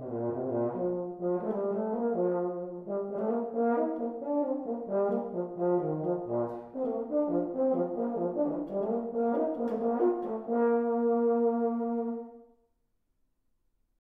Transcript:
Uh,